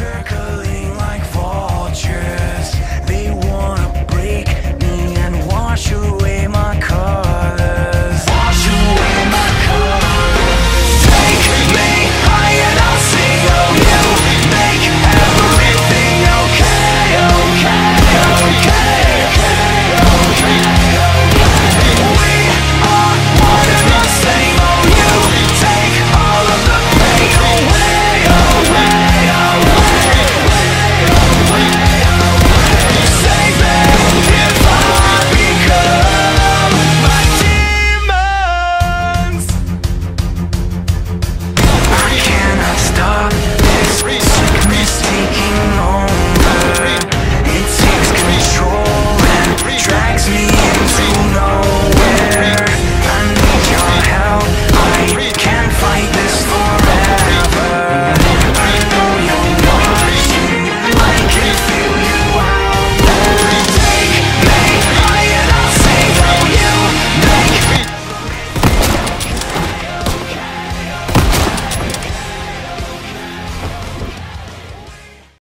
circle.